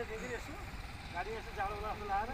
यसो गाडी यसो जाडो लाग्छ लाएर